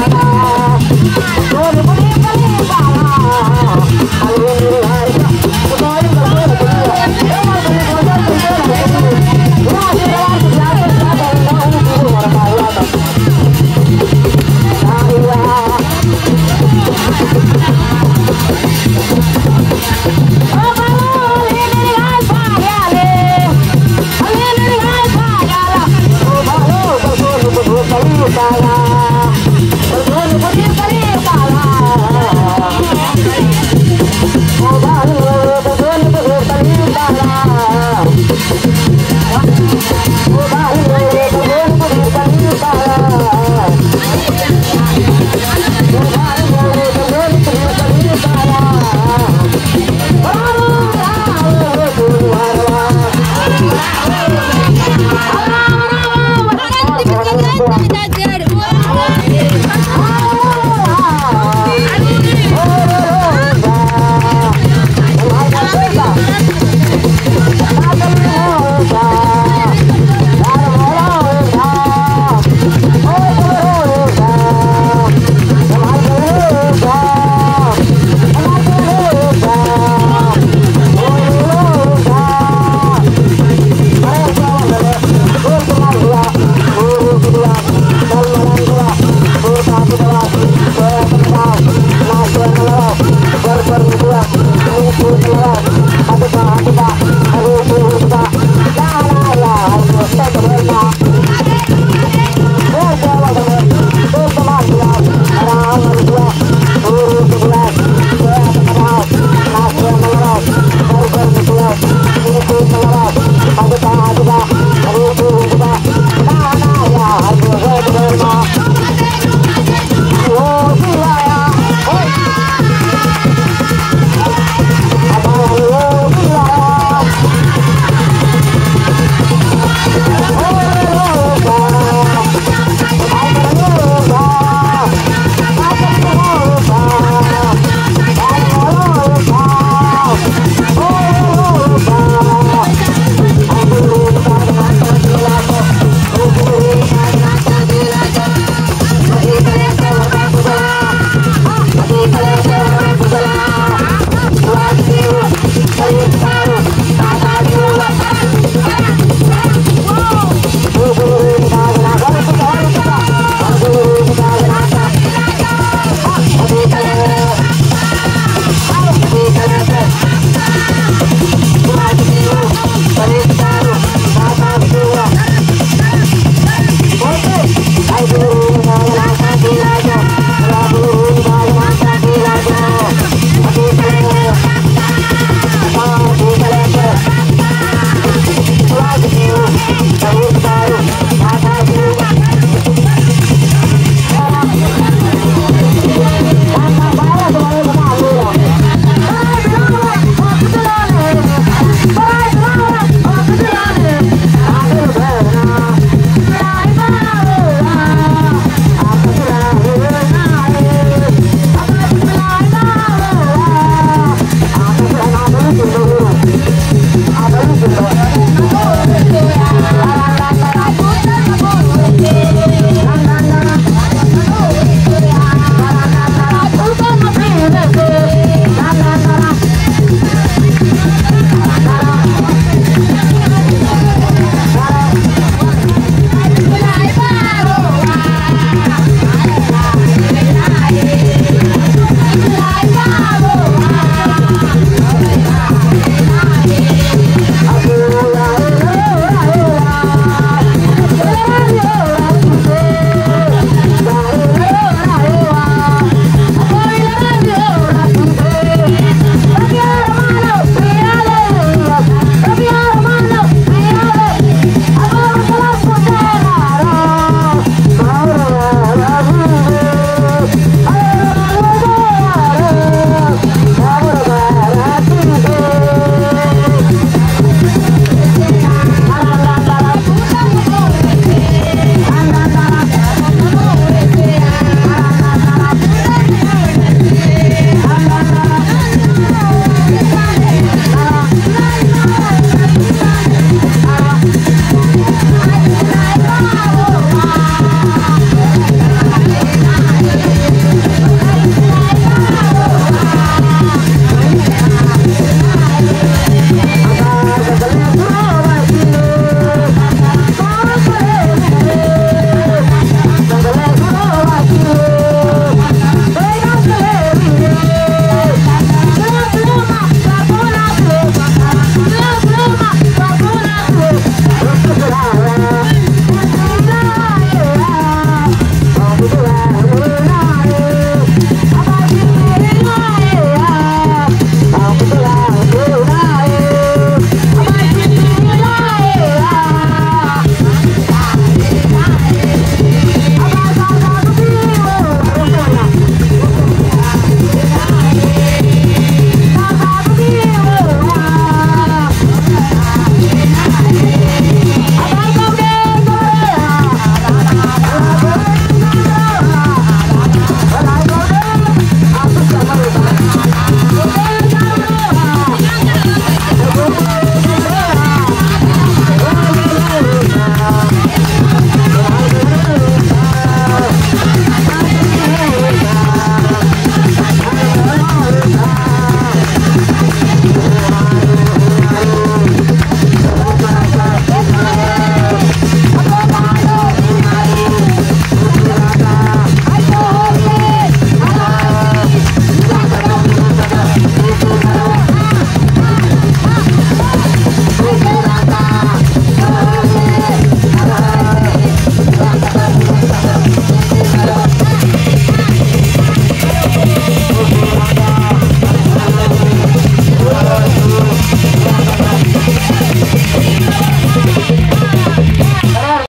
Bye.